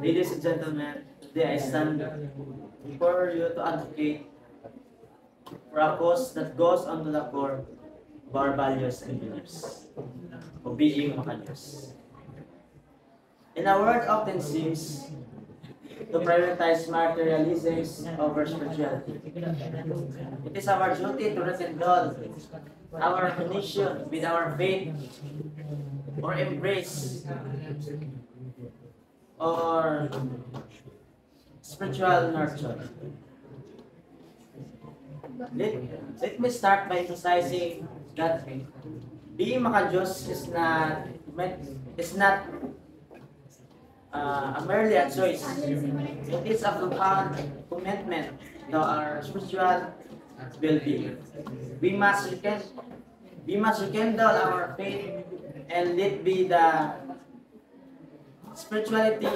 Ladies and gentlemen, today I stand before you to advocate for a cause that goes onto the core of our values and beliefs of being Maka-Diyos. In a world often seems to prioritize materialism over spirituality. It is our duty to rekindle our connection with our faith or embrace or spiritual nurture. Let, let me start by emphasizing that being Makajos is not is not uh, merely a choice. It is a profound commitment to our spiritual well-being. We must rekindle, we must rekindle our faith and let be the spirituality